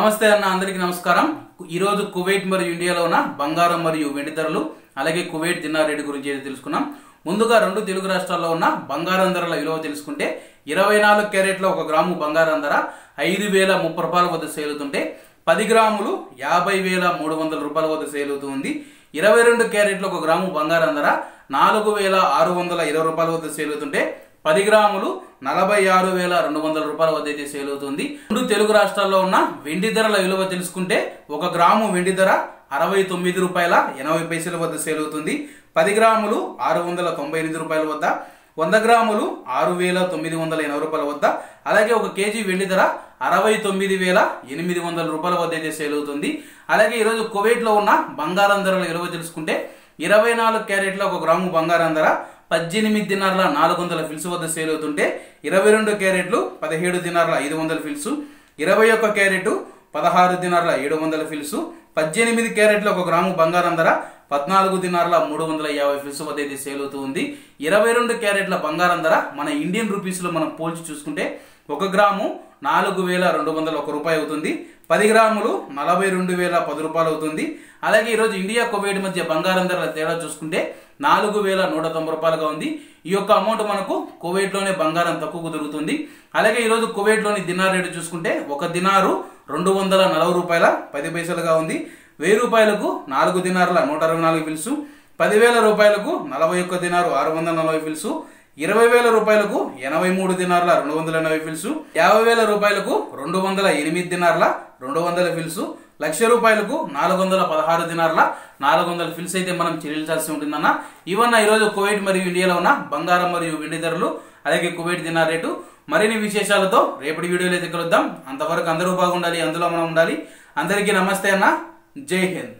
నమస్తే అన్న అందరికీ నమస్కారం. ఈరోజు కువైట్ మరియు ఇండియాలో ఉన్న బంగారం మరియు వెండి ధరలు అలాగే కువైట్ దినార్ రేటు గురించి అయితే తెలుసుకున్నాం. ముందుగా రెండు తెలుగు రాష్ట్రాల్లో ఉన్న బంగారం ధరల విలువ తెలుసుకుంటే ఇరవై నాలుగు క్యారెట్ల ఒక గ్రాము బంగారం ధర ఐదు వేల ముప్పై రూపాయల వద్ద సేల్ అవుతుంటే పది గ్రాములు యాభై వేల మూడు వందల రూపాయల వద్ద సేల్ అవుతుంది ఇరవై రెండు క్యారెట్లు ఒక గ్రాము బంగారం ధర నాలుగు వేల ఆరు వందల ఇరవై రూపాయల వద్ద సేల్ అవుతుంటే పది గ్రాములు నలభై ఆరు వేల రెండు వందల రూపాయల వద్ద అయితే సేల్ అవుతుంది. రెండు తెలుగు రాష్ట్రాల్లో ఉన్న వెండి ధరల విలువ తెలుసుకుంటే ఒక గ్రాము వెండి ధర అరవై తొమ్మిది రూపాయల ఎనభై పైసల వద్ద సేల్ అవుతుంది. పది గ్రాములు ఆరు వందల తొంభై ఎనిమిది రూపాయల వద్ద వంద గ్రాములు ఆరు వేల తొమ్మిది వందల ఎనభై రూపాయల వద్ద అలాగే ఒక కేజీ వెండి ధర అరవై తొమ్మిది వేల ఎనిమిది వందల రూపాయల వద్ద అయితే సేల్ అవుతుంది. అలాగే ఈరోజు కువైట్లో ఉన్న బంగారం ధరల విలువ తెలుసుకుంటే ఇరవై నాలుగు క్యారెట్ల ఒక గ్రాము బంగారం ధర పద్దెనిమిది దినార్ల నాలుగు వందల ఫిల్స్ వద్ద సేల్ అవుతుంటే ఇరవై రెండు క్యారెట్లు పదిహేడు దినార్ల ఐదు వందల ఫిల్స్ ఇరవై ఒక్క క్యారెట్ పదహారు దినార్ల ఏడు వందల ఫిల్స్ పద్దెనిమిది క్యారెట్ల ఒక గ్రాము బంగారం ధర పద్నాలుగు దినార్ల మూడు వందల యాభై ఫిల్స్ వద్ద అయితే సేల్ అవుతూ ఉంది. ఇరవై రెండు క్యారెట్ల బంగారం ధర మన ఇండియన్ రూపీస్లో మనం పోల్చి చూసుకుంటే ఒక గ్రాము నాలుగు వేల రెండు వందల ఒక రూపాయి అవుతుంది. పది గ్రాములు నలభై రెండు వేల పది రూపాయలు అవుతుంది. అలాగే ఈరోజు ఇండియా కువైట్ మధ్య బంగారం ధరల తేడా చూసుకుంటే నాలుగు వేల నూట తొంభై రూపాయలుగా ఉంది. ఈ యొక్క అమౌంట్ మనకు కువైట్లోనే బంగారం తక్కువకు దొరుకుతుంది. అలాగే ఈరోజు కువైట్లోని దినార్ రేటు చూసుకుంటే ఒక దినారు రెండు వందల నలభై రూపాయల పది పైసలుగా ఉంది. వెయ్యి రూపాయలకు నాలుగు దినారుల నూట అరవై నాలుగు పిలుసు పదివేల రూపాయలకు నలభై ఒక్క దినారు ఆరు వందల నలభై ఫిల్సు ఇరవై వేల రూపాయలకు ఎనభై మూడు దినార్ల రెండు వందల ఎనభై ఫిల్సు యాభై వేల రూపాయలకు రెండు వందల ఎనిమిది దినార్ల రెండు వందల ఫిల్సు లక్ష రూపాయలకు నాలుగు వందల పదహారు దినార్ల నాలుగు వందల ఫిల్స్ అయితే మనం చెల్లించాల్సి ఉంటుందన్న. ఇవన్న ఈరోజు కువైట్ మరియు ఇండియాలో ఉన్న బంగారం మరియు వెండి ధరలు అలాగే కువైట్ దినార్ రేటు మరిన్ని విశేషాలతో రేపటి వీడియోలో అయితే కలుద్దాం. అంతవరకు అందరూ బాగుండాలి అందులో మనం ఉండాలి. అందరికీ నమస్తే అన్న. జై హింద్.